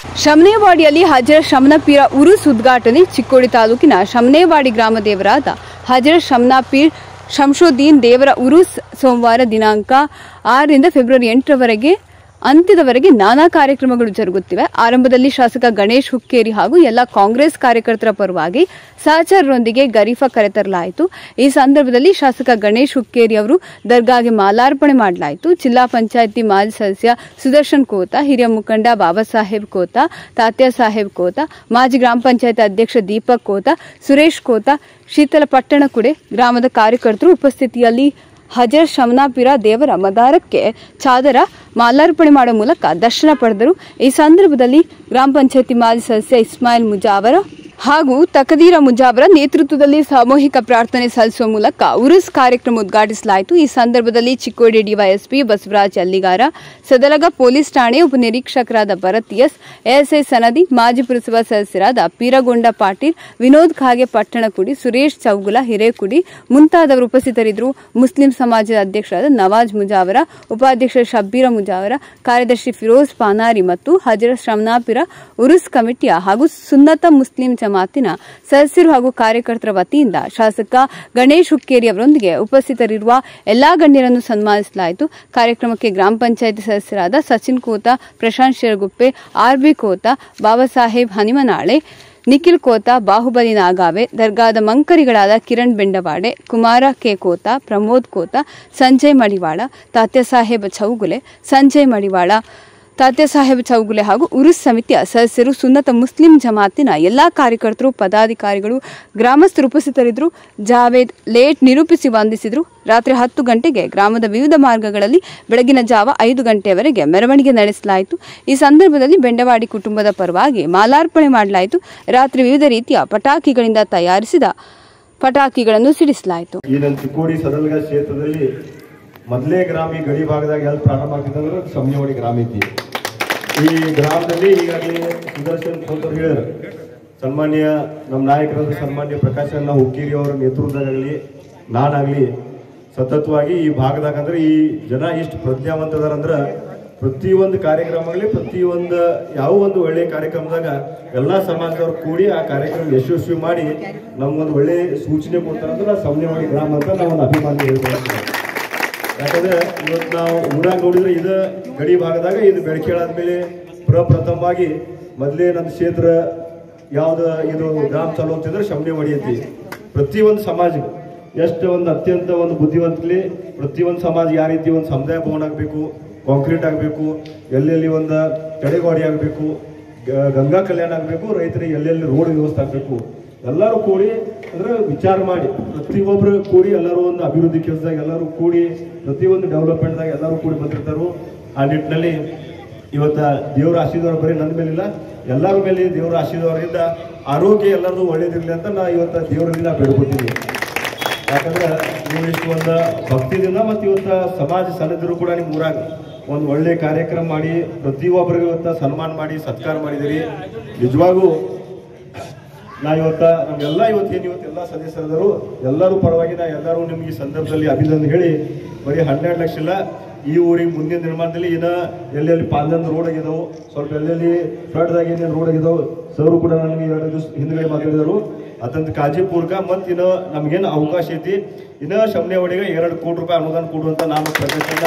ಶಮನೇವಾಡಿಯಲ್ಲಿ ಹಜರ ಶಮನಪೀರ ಉರುಸ್ ಉದ್ಘಾಟನೆ ಚಿಕ್ಕೋಡಿ ತಾಲೂಕಿನ ಶಮನೇವಾಡಿ ಗ್ರಾಮ ದೇವರಾದ ಹಜರ ಶಮನಾಪೀರ್ ಶಂಶೋದ್ದೀನ್ ದೇವರ ಉರುಸ್ ಸೋಮವಾರ ದಿನಾಂಕ ಆರರಿಂದ ಫೆಬ್ರವರಿ ಎಂಟರವರೆಗೆ ಅಂತ್ಯದವರೆಗೆ ನಾನಾ ಕಾರ್ಯಕ್ರಮಗಳು ಜರುಗುತ್ತಿವೆ. ಆರಂಭದಲ್ಲಿ ಶಾಸಕ ಗಣೇಶ್ ಹುಕ್ಕೇರಿ ಹಾಗೂ ಎಲ್ಲ ಕಾಂಗ್ರೆಸ್ ಕಾರ್ಯಕರ್ತರ ಪರವಾಗಿ ಸಹಚರರೊಂದಿಗೆ ಗರೀಫಾ ಕರೆತರಲಾಯಿತು. ಈ ಸಂದರ್ಭದಲ್ಲಿ ಶಾಸಕ ಗಣೇಶ್ ಹುಕ್ಕೇರಿ ಅವರು ದರ್ಗಾಗೆ ಮಾಲಾರ್ಪಣೆ ಮಾಡಲಾಯಿತು. ಜಿಲ್ಲಾ ಪಂಚಾಯಿತಿ ಮಾಜಿ ಸದಸ್ಯ ಸುದರ್ಶನ್ ಕೋತ, ಹಿರಿಯ ಮುಖಂಡ ಬಾಬಾ ಸಾಹೇಬ್ ಕೋತ, ತಾತ್ಯ ಸಾಹೇಬ್ ಕೋತ, ಮಾಜಿ ಗ್ರಾಮ ಪಂಚಾಯತ್ ಅಧ್ಯಕ್ಷ ದೀಪಕ್ ಕೋತ, ಸುರೇಶ್ ಕೋತ, ಶೀತಲ ಪಟ್ಟಣಕುಡೆ ಗ್ರಾಮದ ಕಾರ್ಯಕರ್ತರು ಉಪಸ್ಥಿತಿಯಲ್ಲಿ ಹಜರ್ ಶಮನಾಪಿರ ದೇವರ ಮದಾರಕ್ಕೆ ಚಾದರ ಮಾಲಾರ್ಪಣೆ ಮಾಡುವ ಮೂಲಕ ದರ್ಶನ ಪಡೆದರು. ಈ ಸಂದರ್ಭದಲ್ಲಿ ಗ್ರಾಮ ಪಂಚಾಯತಿ ಮಾಜಿ ಸದಸ್ಯ ಇಸ್ಮಾಯಿಲ್ ಮುಜಾವರ ಹಾಗೂ ತಕದೀರ ಮುಜಾವರ ನೇತೃತ್ವದಲ್ಲಿ ಸಾಮೂಹಿಕ ಪ್ರಾರ್ಥನೆ ಸಲ್ಲಿಸುವ ಮೂಲಕ ಉರುಸ್ ಕಾರ್ಯಕ್ರಮ ಉದ್ಘಾಟಿಸಲಾಯಿತು. ಈ ಸಂದರ್ಭದಲ್ಲಿ ಚಿಕ್ಕೋಡಿ ಡಿವೈಎಸ್ಪಿ ಬಸವರಾಜ್ ಅಲ್ಲಿಗಾರ, ಸದಲಗ ಪೊಲೀಸ್ ಠಾಣೆ ಉಪನಿರೀಕ್ಷಕರಾದ ಭರತ್ ಎಸ್ ಎಎಸ್ಐ ಸನದಿ, ಮಾಜಿ ಪುರಸಭಾ ಸದಸ್ಯರಾದ ಪೀರಗೊಂಡ ಪಾಟೀಲ್, ವಿನೋದ್ ಖಾಗೆ ಪಟ್ಟಣಕುಡಿ, ಸುರೇಶ್ ಚೌಗುಲ, ಹಿರೇಕುಡಿ ಮುಂತಾದವರು ಉಪಸ್ಥಿತರಿದ್ದರು. ಮುಸ್ಲಿಂ ಸಮಾಜದ ಅಧ್ಯಕ್ಷರಾದ ನವಾಜ್ ಮುಜಾವರ, ಉಪಾಧ್ಯಕ್ಷ ಶಬ್ಬೀರ ಮುಜಾವರ, ಕಾರ್ಯದರ್ಶಿ ಫಿರೋಜ್ ಪಾನಾರಿ ಮತ್ತು ಹಜರ ಶ್ರಮನಾಪಿರ ಉರುಸ್ ಕಮಿಟಿಯ ಹಾಗೂ ಸುನ್ನತ ಮುಸ್ಲಿಂ ಜಮಾತಿನ ಸದಸ್ಯರು ಹಾಗೂ ಕಾರ್ಯಕರ್ತರ ವತಿಯಿಂದ ಶಾಸಕ ಗಣೇಶ್ ಹುಕ್ಕೇರಿ ಅವರೊಂದಿಗೆ ಉಪಸ್ಥಿತರಿರುವ ಎಲ್ಲಾ ಗಣ್ಯರನ್ನು ಸನ್ಮಾನಿಸಲಾಯಿತು. ಕಾರ್ಯಕ್ರಮಕ್ಕೆ ಗ್ರಾಮ ಪಂಚಾಯಿತಿ ಸದಸ್ಯರಾದ ಸಚಿನ್ ಕೋತ, ಪ್ರಶಾಂತ್ ಶಿರಗುಪ್ಪೆ, ಆರ್ ಬಿ ಕೋತ ಬಾಬಾ ಸಾಹೇಬ್ ಹನಿಮನಾಳೆ, ನಿಖಿಲ್ ಕೋತ, ಬಾಹುಬಲಿ ನಾಗಾವೆ, ದರ್ಗಾದ ಮಂಕರಿಗಳಾದ ಕಿರಣ್ ಬೆಂಡವಾಡೆ, ಕುಮಾರ ಕೆ ಕೋತ, ಪ್ರಮೋದ್ ಕೋತ, ಸಂಜಯ್ ಮಡಿವಾಳ, ತಾತ್ಯಸಾಹೇಬ ಚೌಗುಲೆ, ಸಂಜಯ್ ಮಡಿವಾಳ ತಾತ್ಯ ಸಾಹೇಬ್ ಚೌಗುಲೆ ಹಾಗೂ ಉರುಸ್ ಸಮಿತಿಯ ಸದಸ್ಯರು ಸುನ್ನತ ಮುಸ್ಲಿಂ ಜಮಾತಿನ ಎಲ್ಲಾ ಕಾರ್ಯಕರ್ತರು, ಪದಾಧಿಕಾರಿಗಳು, ಗ್ರಾಮಸ್ಥರು ಉಪಸ್ಥಿತರಿದ್ದರು. ಜಾವೇದ್ ಲೇಟ್ ನಿರೂಪಿಸಿ ವಂದಿಸಿದರು. ರಾತ್ರಿ ಹತ್ತು ಗಂಟೆಗೆ ಗ್ರಾಮದ ವಿವಿಧ ಮಾರ್ಗಗಳಲ್ಲಿ ಬೆಳಗಿನ ಜಾವ ಐದು ಗಂಟೆಯವರೆಗೆ ಮೆರವಣಿಗೆ ನಡೆಸಲಾಯಿತು. ಈ ಸಂದರ್ಭದಲ್ಲಿ ಬೆಂಡವಾಡಿ ಕುಟುಂಬದ ಪರವಾಗಿ ಮಾಲಾರ್ಪಣೆ ಮಾಡಲಾಯಿತು. ರಾತ್ರಿ ವಿವಿಧ ರೀತಿಯ ಪಟಾಕಿಗಳಿಂದ ತಯಾರಿಸಿದ ಪಟಾಕಿಗಳನ್ನು ಸಿಡಿಸಲಾಯಿತು. ಮೊದಲೇ ಗ್ರಾಮೀ ಗಡಿ ಭಾಗದಾಗ ಎಲ್ಲಿ ಪ್ರಾರಂಭ ಆಗಿದ್ದಂದ್ರೆ ಸಮಯವಾಡಿ ಗ್ರಾಮ ಐತಿ ಈ ಗ್ರಾಮದಲ್ಲಿ ಈಗಾಗಲೇ ಸುದರ್ಶನ್ ಕೋತವ್ರು ಹೇಳಿದರು. ಸನ್ಮಾನ್ಯ ನಮ್ಮ ನಾಯಕರಾದ ಸನ್ಮಾನ್ಯ ಪ್ರಕಾಶಣ್ಣ ಹುಕ್ಕೇರಿ ಅವರ ನೇತೃತ್ವದಾಗಲಿ ನಾನಾಗಲಿ ಸತತವಾಗಿ ಈ ಭಾಗದಾಗ ಅಂದ್ರೆ ಈ ಜನ ಎಷ್ಟು ಪ್ರಜ್ಞಾವಂತದಾರಂದ್ರ ಪ್ರತಿಯೊಂದು ಕಾರ್ಯಕ್ರಮಗಳಲ್ಲಿ ಪ್ರತಿಯೊಂದು ಯಾವ ಒಂದು ಒಳ್ಳೆಯ ಕಾರ್ಯಕ್ರಮದಾಗ ಎಲ್ಲ ಸಮಾಜದವ್ರು ಕೂಡಿ ಆ ಕಾರ್ಯಕ್ರಮ ಯಶಸ್ವಿ ಮಾಡಿ ನಮ್ಗೊಂದು ಒಳ್ಳೆ ಸೂಚನೆ ಕೊಡ್ತಾರಂದ್ರೆ ಸಮನ್ವಯ ಗ್ರಾಮ ಅಂತ ನಾವು ಒಂದು ಅಭಿಮಾನ ಹೇಳ್ಬೋದು ಯಾಕಂದ್ರೆ ಇವತ್ತು ನಾವು ಊರಾಗ ನೋಡಿದ್ರೆ ಇದು ಗಡಿ ಭಾಗದಾಗ ಇದು ಮೇಲೆ ಪ್ರಪ್ರಥಮವಾಗಿ ಮೊದಲೇ ನಮ್ಮ ಕ್ಷೇತ್ರ ಯಾವ್ದು ಇದು ಗ್ರಾಮ ಚಾಲು ಅಂತಿದ್ರೆ ಶಮನೆ ಹೊಡಿಯತಿ ಪ್ರತಿಯೊಂದು ಸಮಾಜ, ಎಷ್ಟು ಒಂದು ಅತ್ಯಂತ ಒಂದು ಬುದ್ಧಿವಂತಲಿ ಪ್ರತಿಯೊಂದು ಸಮಾಜ ಯಾವ ರೀತಿ ಒಂದು ಸಮುದಾಯ ಭವನ ಆಗಬೇಕು, ಕಾಂಕ್ರೀಟ್ ಆಗಬೇಕು, ಎಲ್ಲೆಲ್ಲಿ ಒಂದು ತಡೆಗೋಡೆ ಆಗಬೇಕು ಗಂಗಾ ಕಲ್ಯಾಣ ಆಗಬೇಕು, ರೈತರಿಗೆ ಎಲ್ಲೆಲ್ಲಿ ರೋಡ್ ವ್ಯವಸ್ಥೆ ಆಗಬೇಕು ಎಲ್ಲರೂ ಕೂಡಿ ಅಂದ್ರೆ ವಿಚಾರ ಮಾಡಿ ಪ್ರತಿಯೊಬ್ಬರು ಕೂಡಿ ಎಲ್ಲರೂ ಒಂದು ಅಭಿವೃದ್ಧಿ ಕೆಲಸದಾಗ ಎಲ್ಲರೂ ಕೂಡಿ, ಪ್ರತಿಯೊಂದು ಡೆವಲಪ್ಮೆಂಟ್ದಾಗ ಎಲ್ಲರೂ ಕೂಡಿ ಬಂದಿರ್ತಾರೆ, ಆ ನಿಟ್ಟಿನಲ್ಲಿ ಇವತ್ತು ದೇವರ ಆಶೀರ್ವಾದ ಬರೀ ನನ್ನ ಮೇಲಿಲ್ಲ, ಎಲ್ಲರ ಮೇಲೆ ದೇವರ ಆಶೀರ್ವಾದದಿಂದ ಆರೋಗ್ಯ ಎಲ್ಲರದು ಒಳ್ಳೇದಿರಲಿ ಅಂತ ನಾ ಇವತ್ತು ದೇವರಲ್ಲಿ ನಾ ಬೇಡ್ಕೊತೀನಿ. ಯಾಕಂದ್ರೆ ನೀವು ಇಷ್ಟು ಒಂದು ಭಕ್ತಿದಿಂದ ಮತ್ತು ಇವತ್ತು ಸಮಾಜ ಸನ್ನಿಧರು ಕೂಡ ನಿಮ್ಮ ಊರಾಗ ಒಂದು ಒಳ್ಳೆ ಕಾರ್ಯಕ್ರಮ ಮಾಡಿ, ಪ್ರತಿಯೊಬ್ಬರಿಗೂ ಇವತ್ತು ಸನ್ಮಾನ ಮಾಡಿ, ಸತ್ಕಾರ ಮಾಡಿದಿರಿ. ನಿಜವಾಗೂ ನಾ ಇವತ್ತ ನಮ್ಗೆಲ್ಲ ಇವತ್ತೇನು ಇವತ್ತು ಎಲ್ಲ ಸದಸ್ಯರಾದರು ಎಲ್ಲರೂ ಪರವಾಗಿ ನಾ ಎಲ್ಲರೂ ನಿಮ್ಗೆ ಈ ಸಂದರ್ಭದಲ್ಲಿ ಅಭಿನಂದನೆ ಹೇಳಿ, ಬರೀ ಹನ್ನೆರಡು ಲಕ್ಷ ಇಲ್ಲ, ಈ ಊರಿಗೆ ಮುಂದಿನ ನಿರ್ಮಾಣದಲ್ಲಿ ಏನ ಎಲ್ಲೆಲ್ಲಿ ಪಾಲ್ದಂದು ರೋಡ್ ಆಗಿದಾವೆ, ಸ್ವಲ್ಪ ಎಲ್ಲೆಲ್ಲಿ ಫ್ಲಡ್ದಾಗ ಏನೇನು ರೋಡ್ ಆಗಿದಾವೆ, ಸರ್ ಕೂಡ ನನಗೆ ಎರಡು ದಿವಸ ಹಿಂದ್ಗಡೆ ಮಾತಾಡಿದರು. ಅದಂತ ಕಾಜಿಪುರ್ಕ ಮತ್ತು ಇನ್ನು ನಮಗೇನು ಅವಕಾಶ ಐತಿ, ಇನ್ನು ಶಮನೆ ಒಡೆಗೆ ಎರಡು ಕೋಟಿ ರೂಪಾಯಿ ಅನುದಾನ ಕೊಡುವಂಥ ನಾನು ಪ್ರದೇಶದಿಂದ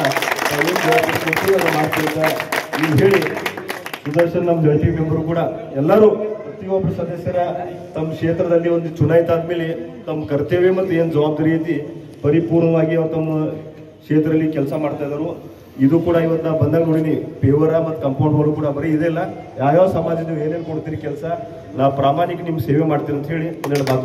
ಮಾಡ್ತೀವಿ ಅಂತ ಹೇಳಿ. ಸುದರ್ಶನ್ ನಮ್ಮ ಜಂಟಿ ಮೆಂಬರು ಕೂಡ ಎಲ್ಲರೂ ಪ್ರತಿಯೊಬ್ಬರು ಸದಸ್ಯರ ತಮ್ಮ ಕ್ಷೇತ್ರದಲ್ಲಿ ಒಂದು ಚುನಾಯಿತ ಆದ್ಮೇಲೆ ತಮ್ಮ ಕರ್ತವ್ಯ ಮತ್ತು ಏನು ಜವಾಬ್ದಾರಿ ಐತಿ, ಪರಿಪೂರ್ಣವಾಗಿ ಅವ್ರು ತಮ್ಮ ಕ್ಷೇತ್ರದಲ್ಲಿ ಕೆಲಸ ಮಾಡ್ತಾ ಇದ್ದಾರೆ ಇದು ಕೂಡ ಇವತ್ತು ನಾವು ಬಂದಾಗ ನೋಡಿನಿ, ಪೇವರ ಮತ್ತು ಕಂಪೌಂಡ್ ಅವರು ಕೂಡ ಬರೀ ಇದೆಲ್ಲ ಯಾವ್ಯಾವ ಸಮಾಜ ನೀವು ಏನೇನು ಕೊಡ್ತೀರಿ ಕೆಲಸ ನಾವು ಪ್ರಾಮಾಣಿಕ ನಿಮ್ಮ ಸೇವೆ ಮಾಡ್ತೀರಿ ಅಂತ ಹೇಳಿ ಒಂದೆರಡು ಮಾತು